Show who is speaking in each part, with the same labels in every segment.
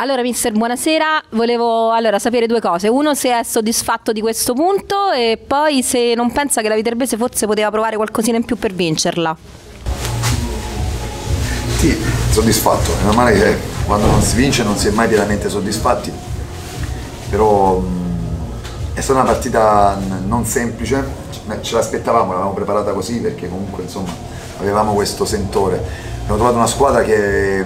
Speaker 1: Allora, mister, buonasera. Volevo allora, sapere due cose. Uno, se è soddisfatto di questo punto e poi se non pensa che la Viterbese forse poteva provare qualcosina in più per vincerla.
Speaker 2: Sì, soddisfatto. È normale che quando non si vince non si è mai pienamente soddisfatti. Però mh, è stata una partita non semplice, ce l'aspettavamo, l'avevamo preparata così perché comunque insomma avevamo questo sentore. Abbiamo trovato una squadra che è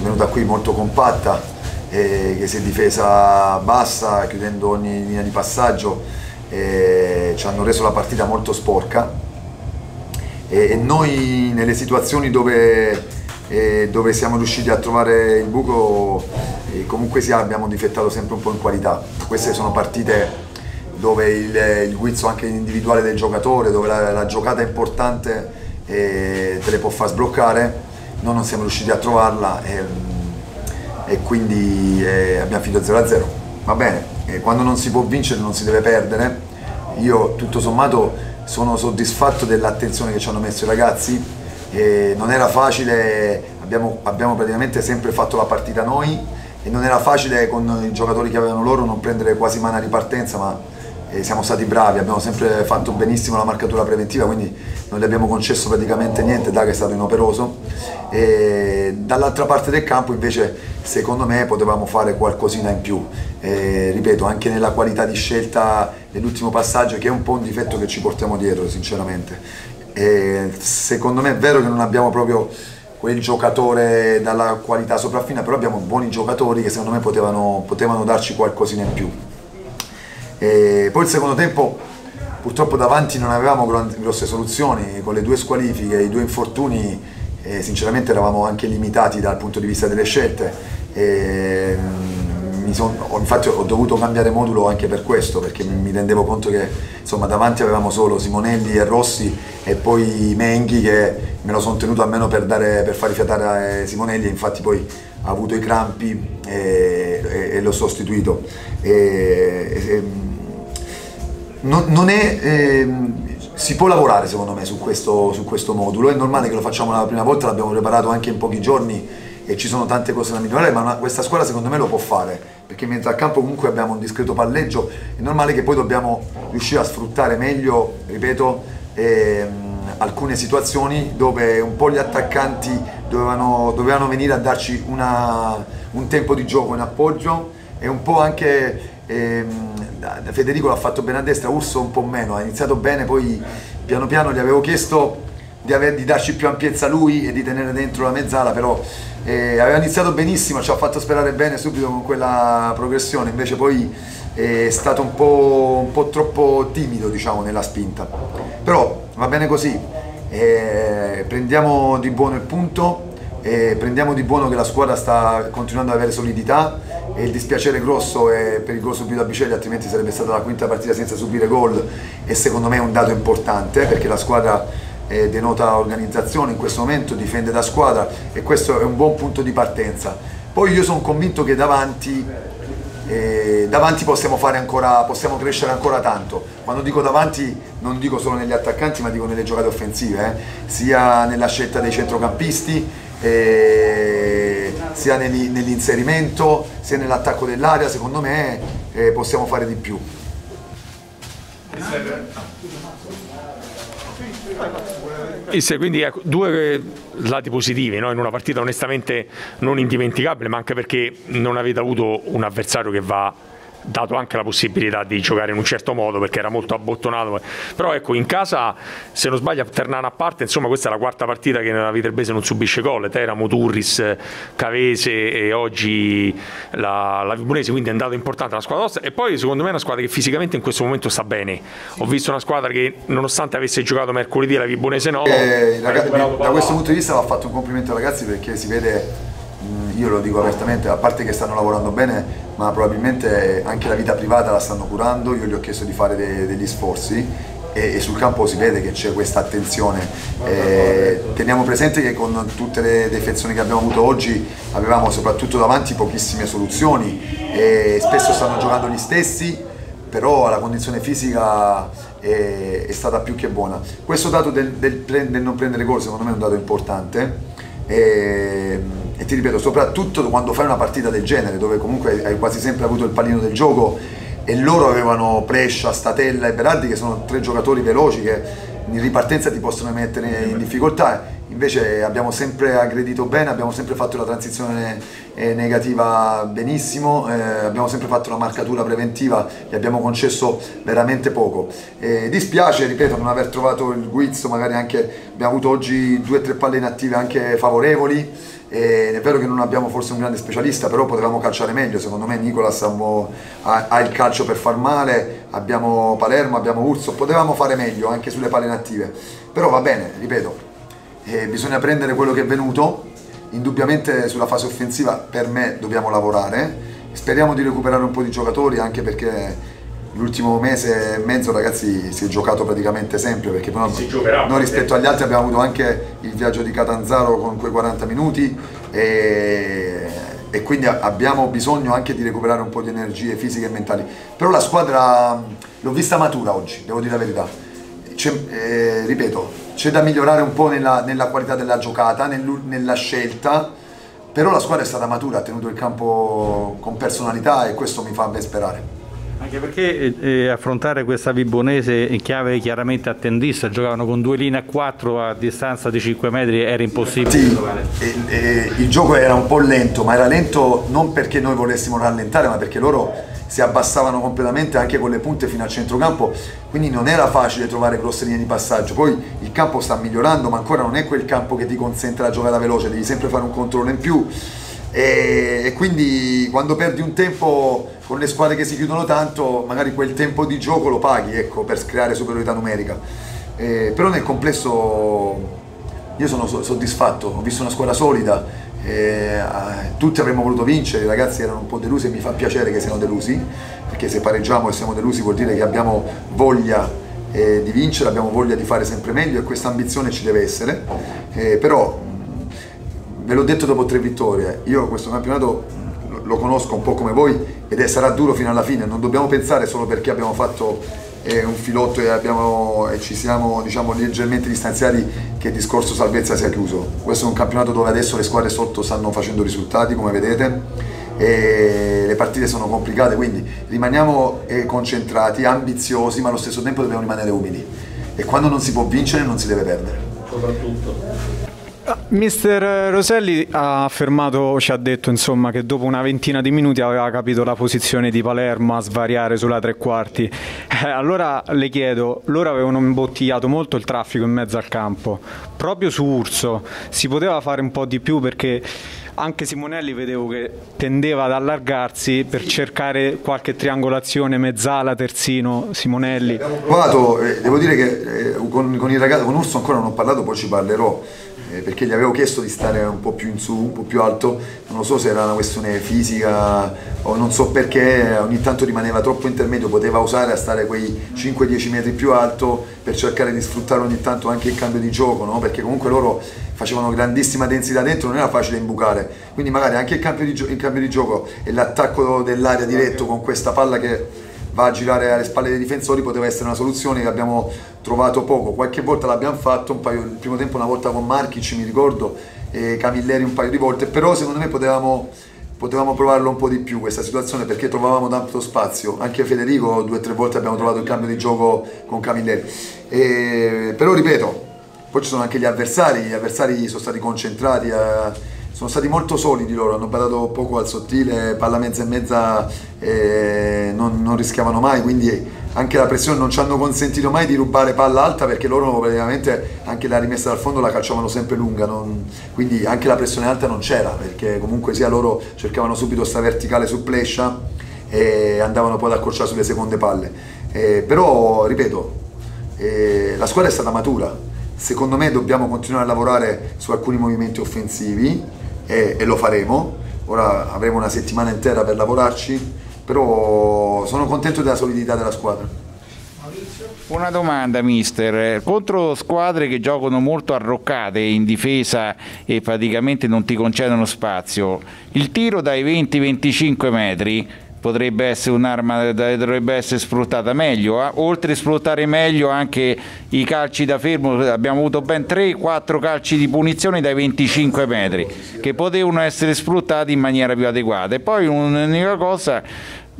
Speaker 2: venuta qui molto compatta, eh, che si è difesa bassa, chiudendo ogni linea di passaggio, eh, ci hanno reso la partita molto sporca e, e noi nelle situazioni dove, eh, dove, siamo riusciti a trovare il buco comunque sia abbiamo difettato sempre un po' in qualità. Queste sono partite dove il, il guizzo anche individuale del giocatore, dove la, la giocata importante eh, te le può far sbloccare, noi non siamo riusciti a trovarla. E, e quindi eh, abbiamo finito 0-0. Va bene, eh, quando non si può vincere non si deve perdere. Io tutto sommato sono soddisfatto dell'attenzione che ci hanno messo i ragazzi. Eh, non era facile, abbiamo, abbiamo praticamente sempre fatto la partita noi e non era facile con i giocatori che avevano loro non prendere quasi mano a ripartenza, ma eh, siamo stati bravi, abbiamo sempre fatto benissimo la marcatura preventiva, quindi non gli abbiamo concesso praticamente niente, Daga è stato inoperoso. E dall'altra parte del campo invece secondo me potevamo fare qualcosina in più, e, ripeto anche nella qualità di scelta nell'ultimo passaggio che è un po' un difetto che ci portiamo dietro sinceramente. E, secondo me è vero che non abbiamo proprio quel giocatore dalla qualità sopraffina, però abbiamo buoni giocatori che secondo me potevano, potevano darci qualcosina in più. E poi il secondo tempo purtroppo davanti non avevamo grosse soluzioni, con le due squalifiche, i due infortuni, eh, sinceramente eravamo anche limitati dal punto di vista delle scelte. E, mm, son, infatti ho dovuto cambiare modulo anche per questo, perché mi rendevo conto che insomma, davanti avevamo solo Simonelli e Rossi e poi Menghi che me lo sono tenuto almeno per, dare, per far rifiatare Simonelli, infatti poi ha avuto i crampi e, e, e l'ho sostituito. E, non, non è, eh, si può lavorare secondo me su questo, su questo, modulo, è normale che lo facciamo la prima volta, l'abbiamo preparato anche in pochi giorni e ci sono tante cose da migliorare, ma una, questa squadra secondo me lo può fare, perché mentre a campo comunque abbiamo un discreto palleggio, è normale che poi dobbiamo riuscire a sfruttare meglio, ripeto, ehm, alcune situazioni dove un po' gli attaccanti dovevano, dovevano venire a darci una, un tempo di gioco in appoggio e un po' anche ehm, Federico l'ha fatto bene a destra, Urso un po' meno, ha iniziato bene, poi piano piano gli avevo chiesto di, aver, di darci più ampiezza lui e di tenere dentro la mezzala, però eh, aveva iniziato benissimo, ci ha fatto sperare bene subito con quella progressione, invece poi è stato un po', un po troppo timido diciamo, nella spinta. Però va bene così, eh, prendiamo di buono il punto, eh, prendiamo di buono che la squadra sta continuando ad avere solidità e il dispiacere grosso è per il gol subito a Bicelli, altrimenti sarebbe stata la quinta partita senza subire gol e secondo me è un dato importante perché la squadra eh, denota organizzazione in questo momento, difende da squadra e questo è un buon punto di partenza. Poi io sono convinto che davanti, eh, davanti possiamo, ancora, possiamo, crescere ancora tanto. Quando dico davanti non dico solo negli attaccanti ma dico nelle giocate offensive, eh, sia nella scelta dei centrocampisti, eh, sia nell'inserimento sia nell'attacco dell'area, secondo me eh, possiamo fare di più.
Speaker 3: Quindi ecco, due lati positivi no? in una partita onestamente non indimenticabile, ma anche perché non avete avuto un avversario che va dato anche la possibilità di giocare in un certo modo perché era molto abbottonato. Però ecco in casa se non sbaglio Ternana a parte insomma questa è la quarta partita che nella Viterbese non subisce gol. Teramo, Turris, Cavese e oggi la, la Vibonese quindi è andato importante la squadra nostra. E poi secondo me è una squadra che fisicamente in questo momento sta bene. Ho visto una squadra che nonostante avesse giocato mercoledì la Vibonese no.
Speaker 2: Eh, ragazzi, da questo punto di vista va fatto un complimento ai ragazzi perché si vede Mm, io lo dico apertamente, a parte che stanno lavorando bene, ma probabilmente anche la vita privata la stanno curando, io gli ho chiesto di fare de degli sforzi e, e, sul campo si vede che c'è questa attenzione. Eh, teniamo presente che con tutte le defezioni che abbiamo avuto oggi avevamo soprattutto davanti pochissime soluzioni e spesso stanno giocando gli stessi, però la condizione fisica è, è stata più che buona. Questo dato del, del, del non prendere gol secondo me è un dato importante e, e ti ripeto, soprattutto quando fai una partita del genere, dove comunque hai quasi sempre avuto il pallino del gioco e loro avevano Prescia, Statella e Berardi che sono tre giocatori veloci che in ripartenza ti possono mettere in difficoltà invece abbiamo sempre aggredito bene, abbiamo sempre fatto la transizione eh, negativa benissimo, eh, abbiamo sempre fatto la marcatura preventiva e abbiamo concesso veramente poco. Eh, dispiace, ripeto, non aver trovato il guizzo, magari anche abbiamo avuto oggi due o tre palle inattive anche favorevoli, è vero che non abbiamo forse un grande specialista, però potevamo calciare meglio, secondo me Nicolas ha, ha, il calcio per far male, abbiamo Palermo, abbiamo Urso, potevamo fare meglio anche sulle palle inattive, però va bene, ripeto, eh, bisogna prendere quello che è venuto, indubbiamente sulla fase offensiva per me dobbiamo lavorare, speriamo di recuperare un po' di giocatori anche perché l'ultimo mese e mezzo ragazzi si è giocato praticamente sempre perché poi noi rispetto agli altri abbiamo avuto anche il viaggio di Catanzaro con quei 40 minuti e, e quindi abbiamo bisogno anche di recuperare un po' di energie fisiche e mentali. Però la squadra l'ho vista matura oggi devo dire la verità. Eh, ripeto c'è da migliorare un po' nella, nella qualità della giocata, nel, nella scelta, però la squadra è stata matura, ha tenuto il campo con personalità e questo mi fa ben sperare.
Speaker 4: Anche perché eh, eh affrontare questa Vibonese in chiave chiaramente attendista, giocavano con due linee a quattro a distanza di 5 metri, era impossibile.
Speaker 2: Sì, e, e, il gioco era un po' lento, ma era lento non perché noi volessimo rallentare, ma perché loro si abbassavano completamente anche con le punte fino al centrocampo, quindi non era facile trovare grosse linee di passaggio. Poi il campo sta migliorando, ma ancora non è quel campo che ti consente la giocata veloce, devi sempre fare un controllo in più. E, e quindi quando perdi un tempo con le squadre che si chiudono tanto, magari quel tempo di gioco lo paghi ecco, per creare superiorità numerica. Eh, però nel complesso io sono soddisfatto, ho visto una squadra solida, eh, tutti avremmo voluto vincere, i ragazzi erano un po' delusi e mi fa piacere che siano delusi, perché se pareggiamo e siamo delusi vuol dire che abbiamo voglia eh, di vincere, abbiamo voglia di fare sempre meglio e questa ambizione ci deve essere, eh, però ve l'ho detto dopo tre vittorie, io questo campionato lo conosco un po' come voi ed è, sarà duro fino alla fine, non dobbiamo pensare solo perché abbiamo fatto è un filotto e, abbiamo, e ci siamo diciamo, leggermente distanziati che il discorso salvezza sia chiuso. Questo è un campionato dove adesso le squadre sotto stanno facendo risultati, come vedete, e le partite sono complicate, quindi rimaniamo eh, concentrati, ambiziosi, ma allo stesso tempo dobbiamo rimanere umili. E quando non si può vincere non si deve perdere. Soprattutto.
Speaker 5: Mister Roselli ha affermato, ci ha detto insomma, che dopo una ventina di minuti aveva capito la posizione di Palermo a svariare sulla tre quarti. Eh, allora le chiedo, loro avevano imbottigliato molto il traffico in mezzo al campo, proprio su Urso si poteva fare un po' di più perché anche Simonelli vedevo che tendeva ad allargarsi per cercare qualche triangolazione, mezzala, terzino, Simonelli.
Speaker 2: Abbiamo provato, eh, devo dire che eh, con, con ragazzo, con Urso ancora non ho parlato, poi ci parlerò eh, perché gli avevo chiesto di stare un po' più in su, un po' più alto, non lo so se era una questione fisica o non so perché, ogni tanto rimaneva troppo intermedio, poteva usare a stare quei 5-10 metri più alto per cercare di sfruttare ogni tanto anche il cambio di gioco, no? perché comunque loro facevano grandissima densità dentro, non era facile imbucare, quindi magari anche il cambio di, il cambio di gioco e l'attacco dell'aria diretto con questa palla che va a girare alle spalle dei difensori poteva essere una soluzione che abbiamo trovato poco, qualche volta l'abbiamo fatto, paio, il primo tempo una volta con Marchic mi ricordo, e Camilleri un paio di volte, però secondo me potevamo, potevamo provarlo un po' di più questa situazione perché trovavamo tanto spazio, anche Federico due o tre volte abbiamo trovato il cambio di gioco con Camilleri, e, però ripeto, poi ci sono anche gli avversari, gli avversari sono stati concentrati a sono stati molto solidi loro, hanno badato poco al sottile, palla mezza e mezza eh, non, non, rischiavano mai, quindi anche la pressione non ci hanno consentito mai di rubare palla alta perché loro praticamente anche la rimessa dal fondo la calciavano sempre lunga, non, quindi anche la pressione alta non c'era perché comunque sia loro cercavano subito sta verticale su Plescia e andavano poi ad accorciare sulle seconde palle. Eh, però, ripeto, eh, la squadra è stata matura, secondo me dobbiamo continuare a lavorare su alcuni movimenti offensivi e, e lo faremo. Ora avremo una settimana intera per lavorarci, però sono contento della solidità della squadra.
Speaker 6: Una domanda mister, contro squadre che giocano molto arroccate in difesa e praticamente non ti concedono spazio, il tiro dai 20-25 metri potrebbe essere un'arma che dovrebbe essere sfruttata meglio. Oltre a sfruttare meglio anche i calci da fermo, abbiamo avuto ben 3-4 calci di punizione dai 25 metri che potevano essere sfruttati in maniera più adeguata. E poi un'unica cosa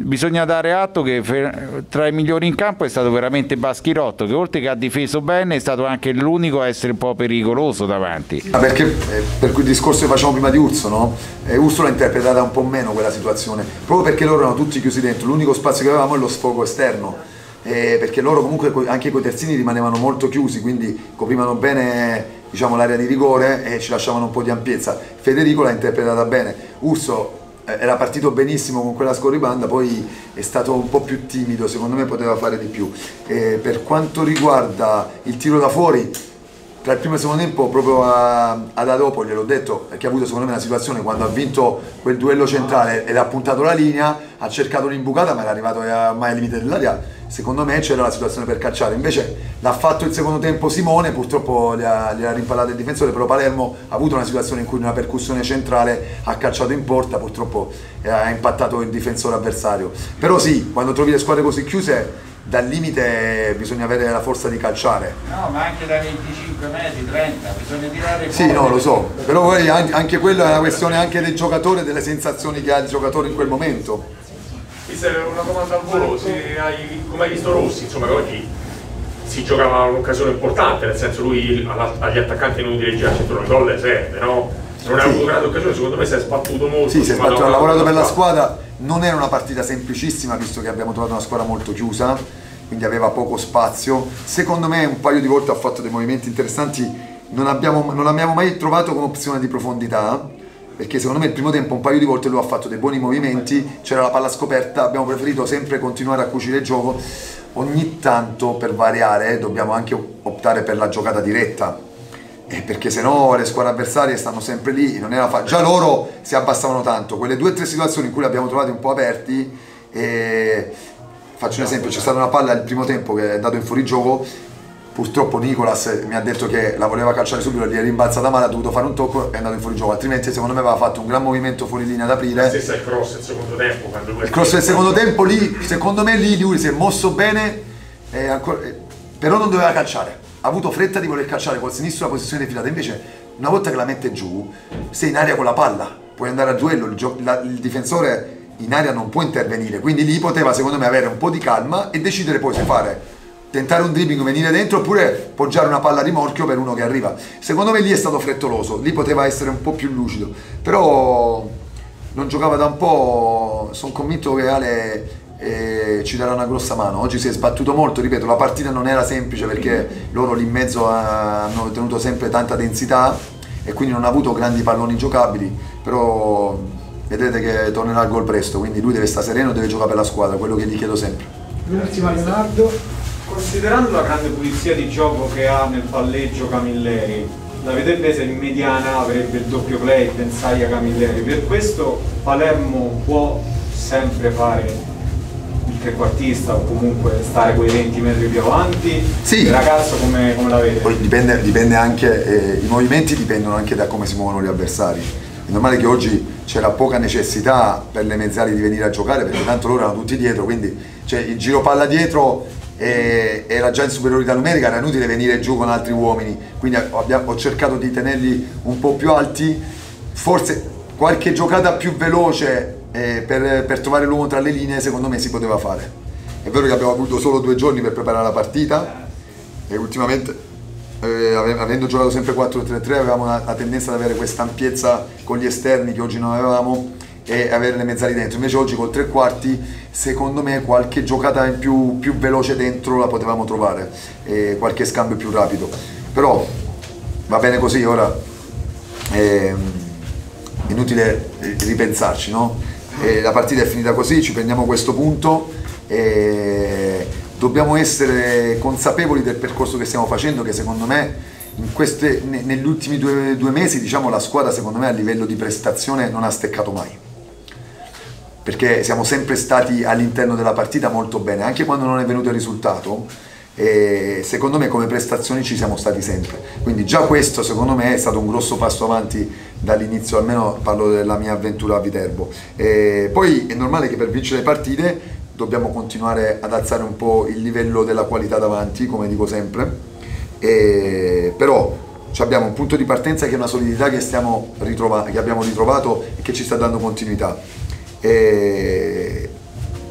Speaker 6: bisogna dare atto che tra i migliori in campo è stato veramente Baschirotto che oltre che ha difeso bene è stato anche l'unico a essere un po' pericoloso davanti.
Speaker 2: Ah, perché eh, per quel discorso che facciamo prima di Urso no? Eh, Urso l'ha interpretata un po' meno quella situazione proprio perché loro erano tutti chiusi dentro. L'unico spazio che avevamo è lo sfogo esterno eh, perché loro comunque anche coi terzini rimanevano molto chiusi quindi coprivano bene diciamo, l'area di rigore e ci lasciavano un po' di ampiezza. Federico l'ha interpretata bene. Urso era partito benissimo con quella scorribanda, poi è stato un po' più timido, secondo me poteva fare di più. E per quanto riguarda il tiro da fuori, tra il primo e il secondo tempo proprio ad Adopoli, gliel'ho detto, perché ha avuto secondo me una situazione quando ha vinto quel duello centrale ed ha puntato la linea, ha cercato un'imbucata ma era arrivato ormai al limite dell'aria, secondo me c'era la situazione per cacciare, invece l'ha fatto il secondo tempo Simone, purtroppo gli ha, rimpallato il difensore, però Palermo ha avuto una situazione in cui una percussione centrale ha calciato in porta, purtroppo ha impattato il difensore avversario. Però sì, quando trovi le squadre così chiuse dal limite bisogna avere la forza di calciare.
Speaker 6: No, ma anche da 25 metri, 30, bisogna tirare fuori.
Speaker 2: Sì, no, lo so, però poi anche quello è una questione anche del giocatore, delle sensazioni che ha il giocatore in quel momento.
Speaker 3: Mister, una domanda al volo, hai, come hai visto Rossi, insomma che oggi si giocava un'occasione importante, nel senso lui agli attaccanti inutili girare centro il gol serve, no? Non ha avuto grande occasione, secondo me si è sbattuto molto.
Speaker 2: Sì, si è sbattuto, ha lavorato per la squadra, non era una partita semplicissima visto che abbiamo trovato una squadra molto chiusa, quindi aveva poco spazio. Secondo me un paio di volte ha fatto dei movimenti interessanti, non, abbiamo, non l'abbiamo mai trovato come opzione di profondità, perché secondo me il primo tempo un paio di volte lui ha fatto dei buoni movimenti, c'era la palla scoperta, abbiamo preferito sempre continuare a cucire il gioco, ogni tanto per variare dobbiamo anche optare per la giocata diretta. Eh, perché se no le squadre avversarie stanno sempre lì, già loro si abbassavano tanto, quelle due o tre situazioni in cui li abbiamo trovati un po' aperti, e... faccio un esempio, c'è stata una palla al primo tempo che è andato in fuorigioco, purtroppo Nicolas mi ha detto che la voleva calciare subito, gli è rimbalzata male, ha dovuto fare un tocco e è andato in fuorigioco, altrimenti secondo me aveva fatto un gran movimento fuori linea ad aprire.
Speaker 3: Stessa il cross del secondo tempo.
Speaker 2: il cross del secondo tempo lì, secondo me lì lui si è mosso bene, ancora... però non doveva calciare. Ha avuto fretta di voler calciare col sinistro la posizione defilata, invece una volta che la mette giù, sei in aria con la palla, puoi andare a duello, il, la, il difensore in aria non può intervenire, quindi lì poteva secondo me avere un po' di calma e decidere poi se fare tentare un dribbling, venire dentro oppure poggiare una palla di morchio per uno che arriva. Secondo me lì è stato frettoloso, lì poteva essere un po' più lucido, però non giocava da un po', sono convinto che Ale e ci darà una grossa mano. Oggi si è sbattuto molto, ripeto, la partita non era semplice perché loro lì in mezzo hanno tenuto sempre tanta densità e quindi non ha avuto grandi palloni giocabili, però vedete che tornerà al gol presto, quindi lui deve stare sereno, deve giocare per la squadra, quello che gli chiedo sempre.
Speaker 5: L'ultima Leonardo, considerando la grande pulizia di gioco che ha nel palleggio Camilleri, l'avete presa in mediana, avrebbe il doppio play, pensai a Camilleri, per questo Palermo può sempre fare trequartista o comunque stare quei 20 metri più avanti? Sì. Il ragazzo come, come la vede?
Speaker 2: Poi dipende, dipende anche, eh, i movimenti dipendono anche da come si muovono gli avversari. È normale che oggi c'era poca necessità per le mezzali di venire a giocare perché tanto loro erano tutti dietro, quindi cioè, il giro palla dietro era già in superiorità numerica, era inutile venire giù con altri uomini, quindi ho cercato di tenerli un po' più alti, forse qualche giocata più veloce eh, per, per, trovare l'uomo tra le linee secondo me si poteva fare. È vero che abbiamo avuto solo due giorni per preparare la partita. E ultimamente eh, avendo giocato sempre 4-3-3 avevamo la, la, tendenza ad avere questa ampiezza con gli esterni che oggi non avevamo e avere le mezzali dentro. Invece oggi col tre quarti secondo me qualche giocata in più, più veloce dentro la potevamo trovare e qualche scambio più rapido. Però va bene così ora. Eh, inutile ripensarci, no? E la partita è finita così, ci prendiamo questo punto e dobbiamo essere consapevoli del percorso che stiamo facendo che secondo me queste, negli ultimi due, due mesi diciamo, la squadra secondo me a livello di prestazione non ha steccato mai perché siamo sempre stati all'interno della partita molto bene anche quando non è venuto il risultato secondo me come prestazioni ci siamo stati sempre. Quindi già questo secondo me è stato un grosso passo avanti dall'inizio, almeno parlo della mia avventura a Viterbo. E poi è normale che per vincere le partite dobbiamo continuare ad alzare un po' il livello della qualità davanti, come dico sempre, e, però abbiamo un punto di partenza che è una solidità che, che abbiamo ritrovato e che ci sta dando continuità. E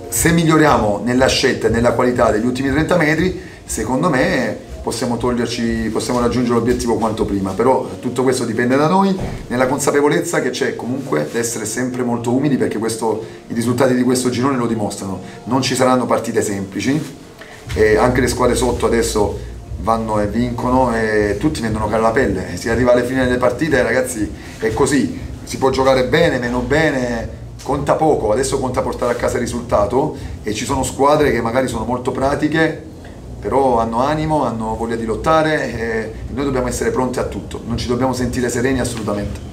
Speaker 2: se miglioriamo nella scelta e nella qualità degli ultimi 30 metri, secondo me possiamo, toglierci, possiamo raggiungere l'obiettivo quanto prima, però tutto questo dipende da noi, nella consapevolezza che c'è comunque di essere sempre molto umili perché questo, i risultati di questo girone lo dimostrano, non ci saranno partite semplici, e anche le squadre sotto adesso vanno e vincono e tutti vendono cara la pelle, si arriva alle fine delle partite ragazzi è così, si può giocare bene, meno bene, conta poco, adesso conta portare a casa il risultato e ci sono squadre che magari sono molto pratiche però hanno animo, hanno voglia di lottare e noi dobbiamo essere pronti a tutto, non ci dobbiamo sentire sereni assolutamente.